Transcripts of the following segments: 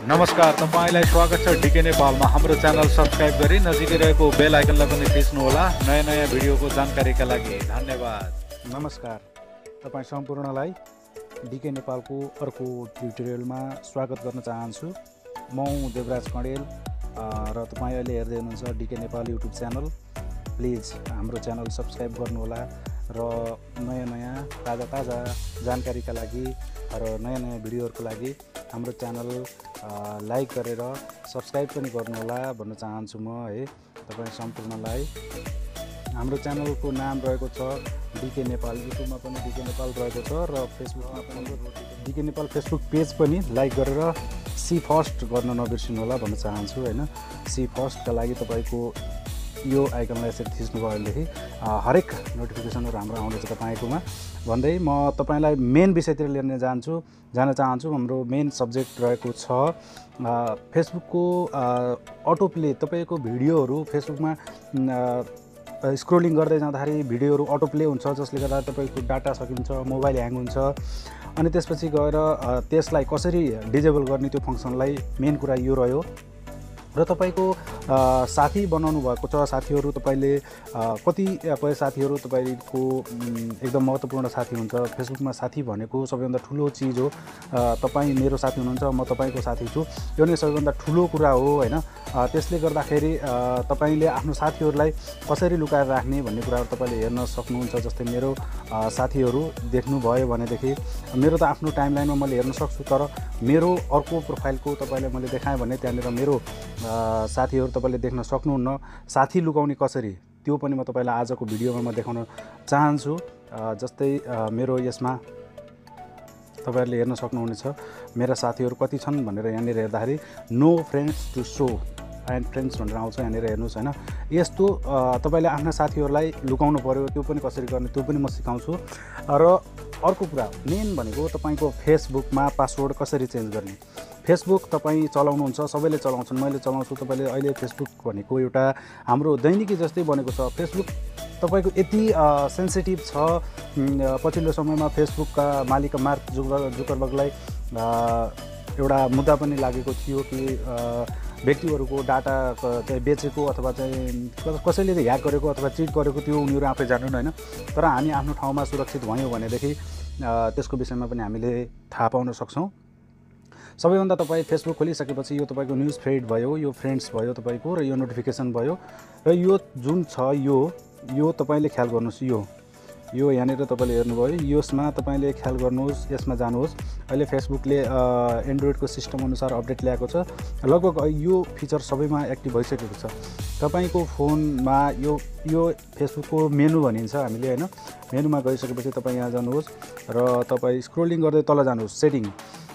नमस्कार तपाईँलाई स्वागत छ डिके नेपालमा। हाम्रो च्यानल सब्सक्राइब गरी नजिकै रहेको बेल आइकनलाई पनि थिच्नुहोला। नयाँ नयाँ भिडियोको जानकारीका लागि धन्यवाद। नमस्कार। तपाईँ सम्पूर्णलाई डिके नेपालको अर्को ट्युटोरियलमा स्वागत गर्न चाहन्छु। म देवराज कँडेल र तपाईँ अहिले हेर्दै हुनुहुन्छ DK Nepal YouTube channel. Please हाम्रो च्यानल सब्सक्राइब गर्नुहोला र नयाँ नयाँ ताजा ताजा जानकारीका लागि र नयाँ नयाँ भिडियोहरूको लागि हाम्रो च्यानल लाइक गरेर सब्सक्राइब पनि गर्नुहोला भन्न चाहन्छु म है। तपाईँ सम्पूर्णलाई। हाम्रो च्यानलको नाम रहेको छ डिके नेपाल युट्युबमा पनि डिके नेपाल रहेको छ र फेसबुकमा पनि डिके नेपाल फेसबुक पेज पनि लाइक गरेर सी फर्स्ट गर्न नबिर्सिनु होला भन्न चाहन्छु होइन। सी फर्स्टका लागि तपाईँको यो आइकनलाई यसरी थिच्नुभयो भनेदेखि हरेक नोटिफिकेसनहरू हाम्रो आउँदैछ तपाईँकोमा भन्दै म तपाईँलाई मेन विषयतिर लिन जान्छु जान चाहन्छु। हाम्रो मेन सब्जेक्ट रहेको छ फेसबुकको अटो प्ले तपाईँको भिडियोहरू फेसबुकमा स्क्रोलिङ गर्दै जाँदाखेरि भिडियोहरू अटो प्ले हुन्छ जसले गर्दा तपाईँको डाटा सकिन्छ मोबाइल ह्याङ हुन्छ। अनि त्यसपछि गएर त्यसलाई कसरी डिजेबल गर्ने त्यो फङ्सनलाई मेन कुरा यो रह्यो। र तपाईँको साथी बनाउनु भएको छ साथीहरू तपाईँले कतिपय साथीहरू तपाईँको एकदम महत्त्वपूर्ण साथी हुन्छ। फेसबुकमा साथी भनेको सबैभन्दा ठुलो चिज हो। तपाईँ मेरो साथी हुनुहुन्छ म तपाईँको साथी छु। यो नै सबैभन्दा ठुलो कुरा हो होइन? त्यसले गर्दाखेरि तपाईँले आफ्नो साथीहरूलाई कसरी लुकाएर राख्ने भन्ने कुराहरू तपाईँले हेर्न सक्नुहुन्छ जस्तै मेरो साथीहरू देख्नुभयो भनेदेखि। मेरो त आफ्नो टाइमलाइनमा मैले हेर्न सक्छु तर मेरो अर्को प्रोफाइलको तपाईँलाई मैले देखाएँ भने त्यहाँनिर मेरो साथीहरू तपाईँले देख्न सक्नुहुन्न। साथी लुकाउने कसरी? त्यो पनि म तपाईँलाई आजको भिडियोमा म देखाउन चाहन्छु। जस्तै मेरो यसमा तपाईँहरूले हेर्न सक्नुहुनेछ मेरा साथीहरू कति छन् भनेर यहाँनिर हेर्दाखेरि no friends to so and friends भनेर आउँछ यहाँनिर हेर्नुहोस् होइन। यस्तो तपाईँले आफ्ना साथीहरूलाई लुकाउनु पऱ्यो त्यो पनि कसरी गर्ने त्यो पनि म सिकाउँछु। र अर्को कुरा मेन भनेको तपाईँको फेसबुकमा पासवर्ड कसरी चेन्ज गर्ने? फेसबुक तपाईँ चलाउनुहुन्छ सबैले चलाउँछन् मैले चलाउँछु तपाईँले अहिले फेसबुक भनेको एउटा हाम्रो दैनिकी जस्तै बनेको छ। फेसबुक तपाईँको यति सेन्सिटिभ छ पछिल्लो समयमा फेसबुकका मालिक मार्क जुकर जुकरबर्गलाई एउटा मुद्दा पनि लागेको थियो कि व्यक्तिहरूको डाटा चाहिँ बेचेको अथवा चाहिँ कस- कसैले ह्याक गरेको अथवा चिट गरेको त्यो उनीहरू आफै जान्दैन होइन? तर हामी आफ्नो ठाउँमा सुरक्षित भयौँ भनेदेखि त्यसको विषयमा पनि हामीले थाहा पाउन सक्छौँ। सबैभन्दा तपाईँ फेसबुक खोलिसकेपछि यो तपाईँको न्युज फेड भयो यो फ्रेन्ड्स भयो तपाईँको र यो नोटिफिकेसन भयो। र यो जुन छ यो यो तपाईँले ख्याल गर्नुहोस् यो। यो यहाँनिर तपाईँले हेर्नुभयो यसमा तपाईँले ख्याल गर्नुहोस् यसमा जानुहोस्। अहिले फेसबुकले एन्ड्रोइडको सिस्टम अनुसार अपडेट ल्याएको छ। लगभग यो फिचर सबैमा एक्टिभ भइसकेको छ। तपाईँको फोनमा यो यो फेसबुकको मेनु भनिन्छ हामीले होइन? मेनुमा गइसकेपछि तपाईँ यहाँ जानुहोस् र तपाईँ स्क्रोलिङ गर्दै तल जानुहोस् सेटिङ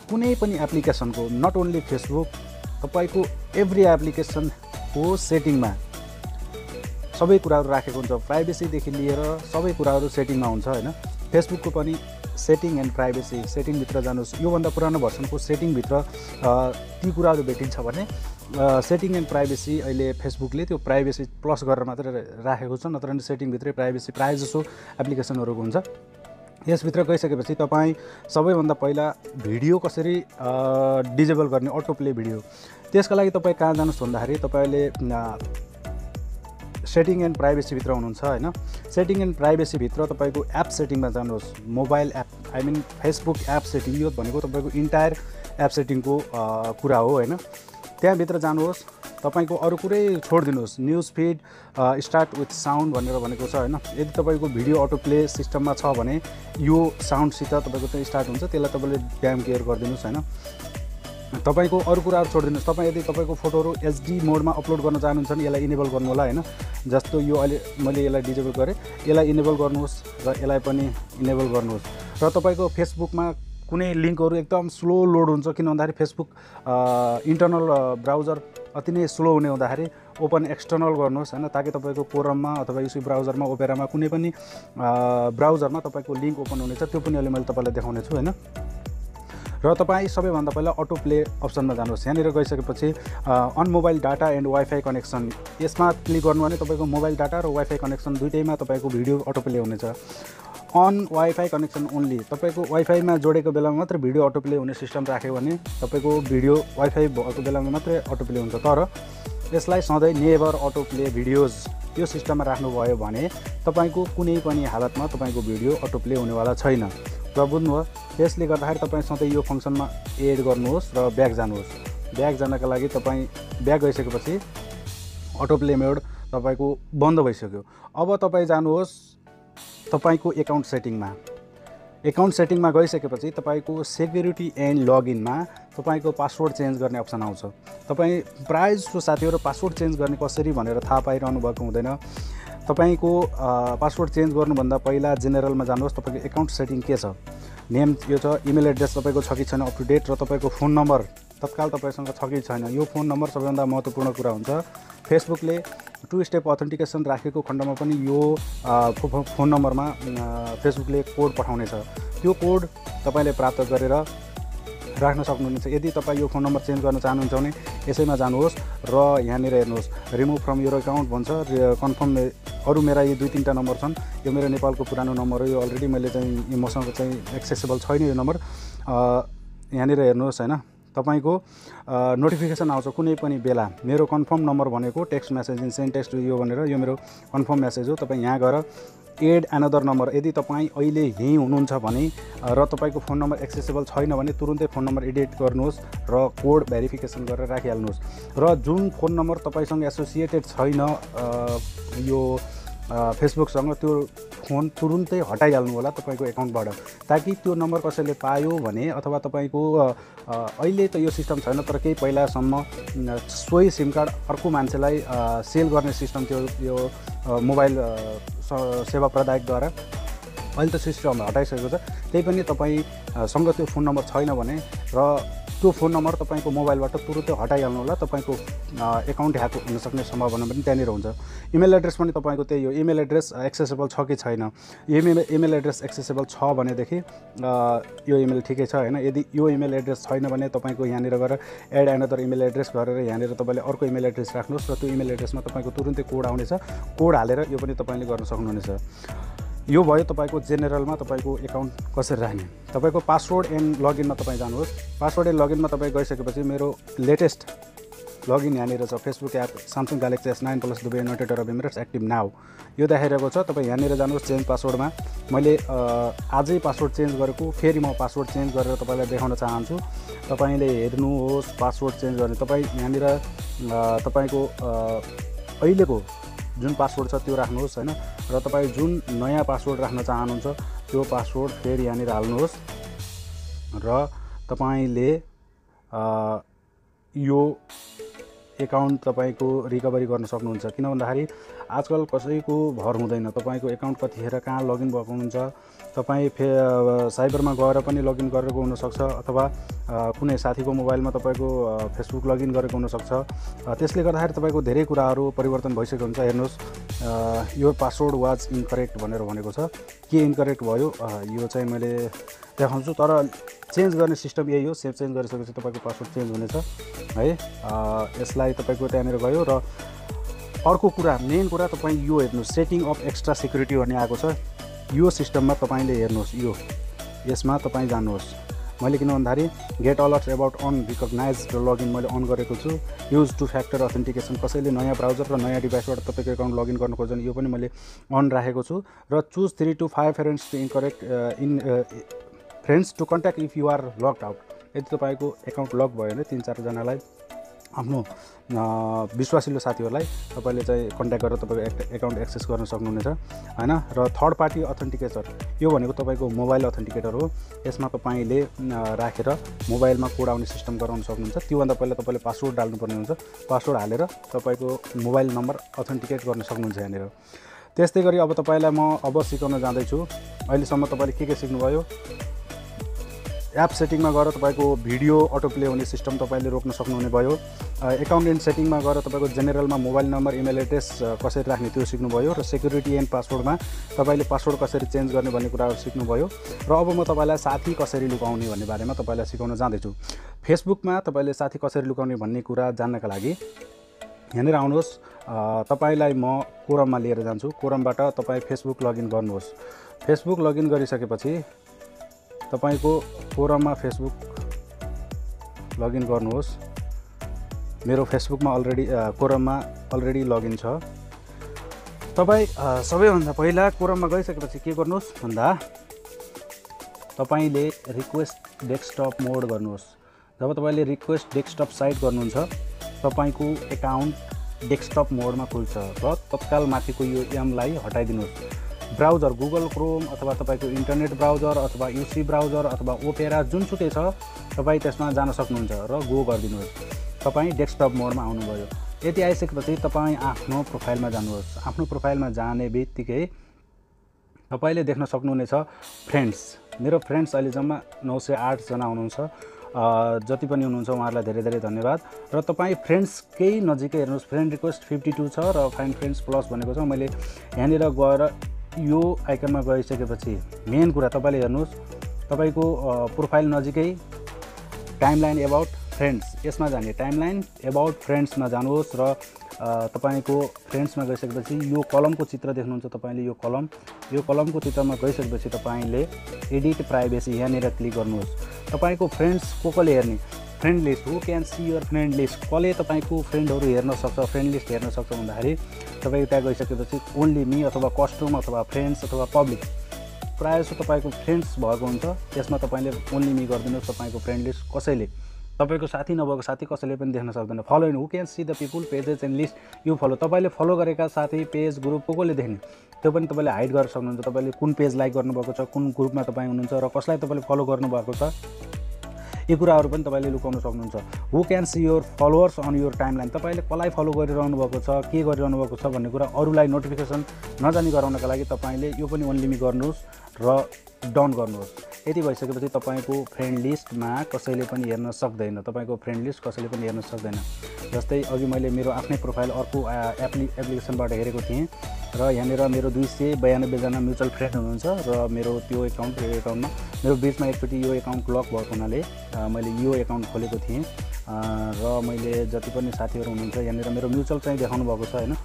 कुनै पनि एप्लिकेसनको नट ओन्ली फेसबुक तपाईँको एभ्री एप्लिकेसनको सेटिङमा सबै कुराहरू राखेको हुन्छ। प्राइभेसीदेखि लिएर सबै कुराहरू सेटिङमा हुन्छ होइन? फेसबुकको पनि सेटिङ एन्ड प्राइभेसी सेटिङभित्र जानुहोस्। योभन्दा पुरानो भर्सनको सेटिङभित्र ती कुराहरू भेटिन्छ भने सेटिङ एन्ड प्राइभेसी अहिले फेसबुकले त्यो प्राइभेसी प्लस गरेर मात्रै राखेको छ नत्र सेटिङभित्रै प्राइभेसी प्रायः जसो एप्लिकेसनहरूको हुन्छ। यसभित्र गइसकेपछि तपाईँ सबैभन्दा पहिला भिडियो कसरी डिजेबल गर्ने अटो प्ले भिडियो त्यसका लागि तपाईँ कहाँ जानुहोस् भन्दाखेरि तपाईँले सेटिङ एन्ड प्राइभेसीभित्र हुनुहुन्छ होइन? सेटिङ एन्ड प्राइभेसीभित्र तपाईँको एप सेटिङमा जानुहोस् mobile app I mean Facebook app setting यो भनेको तपाईँको इन्टायर एप सेटिङको कुरा हो होइन? त्यहाँभित्र जानुहोस्। तपाईँको अरू कुरै छोडिदिनुहोस्। News feed start with sound भनेर भनेको छ होइन? यदि तपाईँको भिडियो अटो प्ले सिस्टममा छ भने यो साउन्डसित तपाईँको चाहिँ स्टार्ट हुन्छ त्यसलाई तपाईँले ड्याम केयर गरिदिनुहोस् होइन? तपाईँको अरू कुराहरू छोडिदिनुहोस्। तपाईँ यदि तपाईँको फोटोहरू एचडी मोडमा अपलोड गर्न चाहनुहुन्छ भने यसलाई इनेबल गर्नु होला होइन? जस्तो यो अहिले मैले यसलाई डिजेबल गरेँ। यसलाई इनेबल गर्नुहोस् र यसलाई पनि इनेबल गर्नुहोस्। र तपाईँको फेसबुकमा कुनै लिङ्कहरू एकदम स्लो लोड हुन्छ किन भन्दाखेरि फेसबुक इन्टरनल ब्राउजर अति नै स्लो हुने हुँदाखेरि ओपन एक्सटर्नल गर्नुहोस् होइन? ताकि तपाईँको कोरममा अथवा युसी ब्राउजरमा ओपेरामा कुनै पनि ब्राउजरमा तपाईँको लिङ्क ओपन हुनेछ। त्यो पनि अहिले मैले तपाईँलाई देखाउने छु होइन? र तपाईँ सबैभन्दा पहिला अटो प्ले अप्सनमा जानुहोस्। यहाँनिर गइसकेपछि on mobile data and wifi connection. यसमा क्लिक गर्नु भने तपाईँको मोबाइल डाटा र वाइफाई कनेक्सन दुइटैमा तपाईँको भिडियो अटो प्ले हुनेछ। On wifi connection only. तपाईँको वाइफाईमा जोडेको बेलामा मात्रै भिडियो अटोप्ले हुने सिस्टम राख्यो भने तपाईँको भिडियो वाइफाई भएको बेलामा मात्रै अटोप्ले हुन्छ। तर यसलाई सधैँ नेभर अटोप्ले भिडियोज त्यो सिस्टममा राख्नुभयो भने तपाईँको कुनै पनि हालतमा तपाईँको भिडियो अटोप्ले हुनेवाला छैन। र बुझ्नुभयो त्यसले गर्दाखेरि तपाईँ सधैँ यो फङ्सनमा एड गर्नुहोस् र ब्याक जानुहोस्। ब्याक जानका लागि तपाईँ ब्याक गइसकेपछि अटोप्ले मोड तपाईँको बन्द भइसक्यो। अब तपाईँ जानुहोस् तपाईँको एकाउन्ट सेटिङमा एकाउन्ट सेटिङमा गइसकेपछि तपाईँको सेक्युरिटी एन्ड लगइनमा तपाईँको पासवर्ड चेन्ज गर्ने अप्सन आउँछ। तपाईँ प्रायः जस्तो साथीहरू पासवर्ड चेन्ज गर्ने कसरी भनेर थाहा पाइरहनु भएको हुँदैन। तपाईँको पासवर्ड चेन्ज गर्नुभन्दा पहिला जेनेरलमा जानुहोस् तपाईँको एकाउन्ट सेटिङ के छ? नेम यो छ इमेल एड्रेस तपाईँको छ कि छैन अप टु डेट र तपाईँको फोन नम्बर तत्काल तपाईँसँग छ कि छैन। यो फोन नम्बर सबैभन्दा महत्त्वपूर्ण कुरा हुन्छ। फेसबुकले टु स्टेप अथेन्टिकेसन राखेको खण्डमा पनि यो फोन नम्बरमा फेसबुकले कोड पठाउनेछ। त्यो कोड तपाईँले प्राप्त गरेर राख्न सक्नुहुनेछ। यदि तपाईँ यो फोन नम्बर चेन्ज गर्न चाहनुहुन्छ भने यसैमा जानुहोस् र यहाँनिर हेर्नुहोस्। रिमुभ फ्रम यो एकाउन्ट भन्छ। कन्फर्म अरू मेरा यो दुई तिनवटा नम्बर छन्। यो मेरो नेपालको पुरानो नम्बर हो। यो अलरेडी मैले चाहिँ मसँग चाहिँ एक्सेसेबल छैन यो नम्बर। यहाँनिर हेर्नुहोस् होइन? तपाईँको नोटिफिकेसन आउँछ कुनै पनि बेला। मेरो कन्फर्म नम्बर भनेको text message in send text यो भनेर यो मेरो कन्फर्म म्यासेज हो। तपाईँ यहाँ गएर एड एनदर नम्बर यदि तपाईँ अहिले यहीँ हुनुहुन्छ भने र तपाईँको फोन नम्बर एक्सेसेबल छैन भने तुरुन्तै फोन नम्बर एडिट गर्नुहोस् र कोड भेरिफिकेसन गरेर राखिहाल्नुहोस्। र जुन फोन नम्बर तपाईँसँग एसोसिएटेड छैन यो फेसबुकसँग त्यो फोन तुरुन्तै हटाइहाल्नु होला तपाईँको एकाउन्टबाट। ताकि त्यो नम्बर कसैले पायो भने अथवा तपाईँको अहिले त यो सिस्टम छैन तर केही पहिलासम्म सोही सिम कार्ड अर्को मान्छेलाई सेल गर्ने सिस्टम थियो यो मोबाइल सेवा प्रदायकद्वारा। अहिले त सिस्टम हटाइसकेको छ। त्यही पनि तपाईँसँग त्यो फोन नम्बर छैन भने र त्यो फोन नम्बर तपाईँको मोबाइलबाट तुरुन्तै हटाइहाल्नु होला तपाईँको एकाउन्ट ह्याक हुनसक्ने सम्भावना पनि त्यहाँनिर हुन्छ। इमेल एड्रेस पनि तपाईँको त्यही हो। इमेल एड्रेस एक्सेसेबल छ कि छैन? इमेल इमेल एड्रेस एक्सेसेबल छ भनेदेखि यो इमेल ठिकै छ होइन? यदि यो इमेल एड्रेस छैन भने तपाईँको यहाँनिर गएर एड एनदर इमेल एड्रेस गरेर यहाँनिर तपाईँले अर्को इमेल एड्रेस राख्नुहोस् र त्यो इमेल एड्रेसमा तपाईँको तुरुन्तै कोड आउनेछ। कोड हालेर यो पनि तपाईँले गर्न सक्नुहुनेछ। यो भयो तपाईँको जेनेरलमा तपाईँको एकाउन्ट कसरी राख्ने। तपाईँको पासवर्ड एन्ड लगइनमा तपाईँ जानुहोस्। पासवर्ड एन्ड लगइनमा तपाईँ गइसकेपछि मेरो लेटेस्ट लगइन यहाँनिर छ। Facebook app Samsung Galaxy S nine plus Dubai नोटेटर of Emirates active now यो देखाइरहेको छ। तपाईँ यहाँनिर जानुहोस् चेन्ज पासवर्डमा मैले आजै पासवर्ड चेन्ज गरेको। फेरि म पासवर्ड चेन्ज गरेर तपाईँलाई देखाउन चाहन्छु। तपाईँले हेर्नुहोस् पासवर्ड चेन्ज गर्ने। तपाईँ यहाँनिर तपाईँको अहिलेको जुन पासवर्ड छ त्यो राख्नुहोस् होइन? र तपाईँ जुन नयाँ पासवर्ड राख्न चाहनुहुन्छ त्यो पासवर्ड फेरि यहाँनिर हाल्नुहोस्। र तपाईँले यो एकाउन्ट तपाईँको रिकभरी गर्न सक्नुहुन्छ। किन भन्दाखेरि आजकल कसैको भर हुँदैन। तपाईँको एकाउन्ट कतिखेर कहाँ लगइन भएको हुन्छ तपाईँ फे साइबरमा गएर पनि लगइन गरेको हुनसक्छ अथवा कुनै साथीको मोबाइलमा तपाईँको फेसबुक लगइन गरेको हुनसक्छ। त्यसले गर्दाखेरि तपाईँको धेरै कुराहरू परिवर्तन भइसकेको हुन्छ। हेर्नुहोस् यो पासवर्ड वाज इन्करेक्ट भनेर भनेको छ। के इन्करेक्ट भयो? यो चाहिँ मैले देखाउँछु। तर चेन्ज गर्ने सिस्टम यही हो। सेभ चेन्ज गरिसकेपछि तपाईँको पासवर्ड चेन्ज हुनेछ। है यसलाई तपाईँको त्यहाँनिर गयो र अर्को कुरा मेन कुरा तपाईँ यो हेर्नुहोस् सेटिङ अफ एक्स्ट्रा सेक्युरिटी भन्ने आएको छ। यो सिस्टममा तपाईँले हेर्नुहोस् यो। यसमा तपाईँ जानुहोस्। मैले किन भन्दाखेरि get alerts about on recognise र लगइन मैले अन गरेको छु। युज टु फ्याक्टर अथेन्टिकेसन कसैले नयाँ ब्राउजर र नयाँ डिभाइसबाट तपाईँको एकाउन्ट लगइन गर्नु खोज्छ यो पनि मैले अन राखेको छु। र choose three to five friends to incorrect in friends to contact if you are locked out यदि तपाईँको एकाउन्ट लक भयो भने तिन चारजनालाई आफ्नो विश्वासिलो साथीहरूलाई तपाईँले चाहिँ कन्ट्याक्ट गरेर तपाईँको एकाउन्ट एक्सेस गर्न सक्नुहुनेछ होइन? र थर्ड पार्टी अथेन्टिकेटर यो भनेको तपाईँको मोबाइल अथेन्टिकेटर हो। यसमा तपाईँले राखेर मोबाइलमा कोड आउने सिस्टम गराउन सक्नुहुन्छ। त्योभन्दा पहिला तपाईँले पासवर्ड डाल्नुपर्ने हुन्छ। पासवर्ड हालेर तपाईँको मोबाइल नम्बर अथेन्टिकेट गर्न सक्नुहुन्छ यहाँनिर। त्यस्तै गरी अब तपाईँलाई म अब सिकाउन जाँदैछु। अहिलेसम्म तपाईँले के के सिक्नुभयो? एप सेटिङमा गएर तपाईँको भिडियो अटोप्ले हुने सिस्टम तपाईँले रोक्न सक्नुहुने भयो। एकाउन्ट एन्ड सेटिङमा गएर तपाईँको जेनेरलमा मोबाइल नम्बर इमेल एड्रेस कसरी राख्ने त्यो सिक्नुभयो र सेक्युरिटी एन्ड पासवर्डमा तपाईँले पासवर्ड कसरी चेन्ज गर्ने भन्ने कुराहरू सिक्नुभयो। र अब म तपाईँलाई साथी कसरी लुकाउने भन्ने बारेमा तपाईँलाई सिकाउन जाँदैछु। फेसबुकमा तपाईँले साथी कसरी लुकाउने भन्ने कुरा जान्नका लागि यहाँनिर आउनुहोस्। तपाईँलाई म कोरममा लिएर जान्छु। कोरमबाट तपाईँ फेसबुक लगइन गर्नुहोस्। फेसबुक लगइन गरिसकेपछि तपाईँको कोरममा फेसबुक लगइन गर्नुहोस्। मेरो फेसबुकमा अलरेडी कोरममा अलरेडी लगइन छ। तपाईँ सबैभन्दा पहिला कोरममा गइसकेपछि के गर्नुहोस् भन्दा तपाईँले रिक्वेस्ट डेस्कटप मोड गर्नुहोस्। जब तपाईँले रिक्वेस्ट डेस्कटप साइट गर्नुहुन्छ तपाईँको एकाउन्ट डेस्कटप मोडमा खुल्छ र तत्काल माथिको यो एमलाई हटाइदिनुहोस्। ब्राउजर गुगल क्रोम अथवा तपाईँको इन्टरनेट ब्राउजर अथवा युसी ब्राउजर अथवा ओपेरा जुनसुकै छ तपाईँ त्यसमा जान सक्नुहुन्छ र गो गरिदिनुहोस्। तपाईँ डेस्कटप मोडमा आउनुभयो। यति आइसकेपछि तपाईँ आफ्नो प्रोफाइलमा जानुहोस्। आफ्नो प्रोफाइलमा जाने बित्तिकै तपाईँले देख्न सक्नुहुनेछ फ्रेन्ड्स मेरो फ्रेन्ड्स अहिले जम्मा नौ सय आठजना हुनुहुन्छ। जति पनि हुनुहुन्छ उहाँहरूलाई धेरै धेरै धन्यवाद। र तपाईँ फ्रेन्ड्सकै नजिकै हेर्नुहोस्। फ्रेन्ड रिक्वेस्ट फिफ्टी टू छ र फाइन फ्रेन्ड्स प्लस भनेको छ। मैले यहाँनिर गएर यो आइकनमा गइसकेपछि मेन कुरा तपाईँले हेर्नुहोस् तपाईँको प्रोफाइल नजिकै टाइमलाइन एबाउट फ्रेन्ड्स यसमा जाने टाइमलाइन एबाउट फ्रेन्ड्समा जानुहोस् र तपाईँको फ्रेन्ड्समा गइसकेपछि यो कलमको चित्र देख्नुहुन्छ तपाईँले यो कलम। यो कलमको चित्रमा गइसकेपछि तपाईँले एडिट प्राइभेसी यहाँनिर क्लिक गर्नुहोस्। तपाईँको फ्रेन्ड्स को कसले हेर्ने? Friend list who can see your friend list कसले तपाईँको फ्रेन्डहरू हेर्न सक्छ फ्रेन्ड लिस्ट हेर्न सक्छ भन्दाखेरि तपाईँको त्यहाँ गइसकेपछि ओन्ली मी अथवा कस्टम अथवा फ्रेन्ड्स अथवा पब्लिक प्रायः जस्तो तपाईँको फ्रेन्ड्स भएको हुन्छ त्यसमा तपाईँले ओन्ली मी गरिदिनुहोस् तपाईँको फ्रेन्ड लिस्ट कसैले। तपाईँको साथी नभएको साथी कसैले पनि देख्न सक्दैन। Follow in who can see the people pages and list यो फलो तपाईँले फलो गरेका साथी पेज ग्रुप को कसले देख्ने? त्यो पनि तपाईँले हाइड गर्न सक्नुहुन्छ। तपाईँले कुन पेज लाइक गर्नुभएको छ कुन ग्रुपमा तपाईँ हुनुहुन्छ र कसलाई तपाईँले फलो गर्नुभएको छ। यी कुराहरू पनि तपाईँले लुकाउन सक्नुहुन्छ। Who can see your followers on your timeline तपाईँले कसलाई फलो गरिरहनु भएको छ के गरिरहनु भएको छ भन्ने कुरा अरूलाई नोटिफिकेसन नजानी गराउनका लागि तपाईँले यो पनि ओन्लिमी गर्नुहोस् र डाउन गर्नुहोस्। यति भइसकेपछि तपाईँको फ्रेन्ड लिस्टमा कसैले पनि हेर्न सक्दैन। तपाईँको फ्रेन्ड लिस्ट कसैले पनि हेर्न सक्दैन। जस्तै अघि मैले मेरो आफ्नै प्रोफाइल अर्को एप्लि एप्लिकेसनबाट हेरेको थिएँ। र यहाँनिर मेरो दुई सय बयानब्बेजना म्युचुअल फ्रेन्ड हुनुहुन्छ र मेरो त्यो एकाउन्ट यो एकाउन्टमा मेरो बिचमा एकचोटि यो एकाउन्ट लक भएको हुनाले मैले यो एकाउन्ट खोलेको थिएँ। र मैले जति पनि साथीहरू हुनुहुन्छ यहाँनिर मेरो म्युचुअल चाहिँ देखाउनु भएको छ होइन?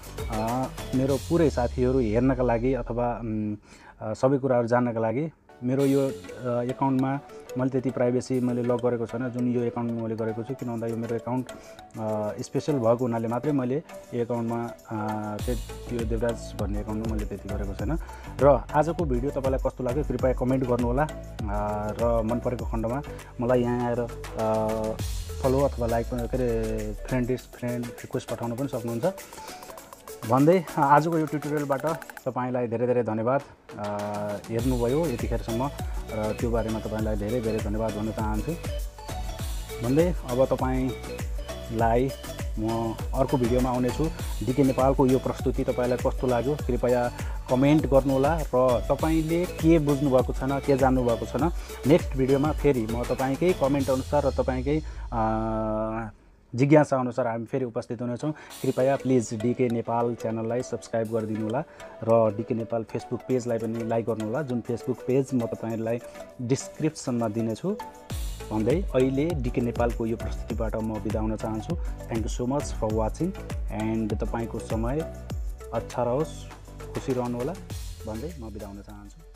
मेरो पुरै साथीहरू हेर्नका लागि अथवा सबै कुराहरू जान्नका लागि मेरो यो एकाउन्टमा मैले त्यति प्राइभेसी मैले लक गरेको छैन जुन यो एकाउन्टमा मैले गरेको छु किन भन्दा यो मेरो एकाउन्ट स्पेसल भएको हुनाले मात्रै मैले यो एकाउन्टमा त्यो देवराज भन्ने एकाउन्टमा मैले त्यति गरेको छैन। र आजको भिडियो तपाईँलाई कस्तो लाग्यो कृपया कमेन्ट गर्नुहोला र मन परेको खण्डमा मलाई यहाँ आएर फलो अथवा लाइक के अरे फ्रेन्ड लिस्ट फ्रेन्ड रिक्वेस्ट पठाउन पनि सक्नुहुन्छ। भन्दै आजको यो ट्युटोरियलबाट तपाईँलाई धेरै धेरै धन्यवाद हेर्नुभयो यतिखेरसम्म र त्यो बारेमा तपाईँलाई धेरै धेरै धन्यवाद भन्न चाहन्छु। भन्दै अब तपाईँलाई म अर्को भिडियोमा आउनेछु। डिके नेपालको यो प्रस्तुति तपाईँलाई कस्तो लाग्यो कृपया कमेन्ट गर्नुहोला र तपाईँले के बुझ्नुभएको छैन के जान्नुभएको छैन नेक्स्ट भिडियोमा फेरि म तपाईँकै कमेन्ट अनुसार र तपाईँकै जिज्ञासा अनुसार हामी फेरि उपस्थित हुनेछौँ। कृपया प्लिज डिके नेपाल च्यानललाई सब्सक्राइब गरिदिनु होला र डिके नेपाल फेसबुक पेजलाई पनि लाइक गर्नुहोला जुन फेसबुक पेज म तपाईँहरूलाई डिस्क्रिप्सनमा दिनेछु भन्दै अहिले डिके नेपालको यो प्रस्तुतिबाट म बिदा हुन चाहन्छु। Thank you so much for watching and तपाईँको समय अच्छा रहोस् खुसी रहनुहोला भन्दै म बिदा हुन चाहन्छु।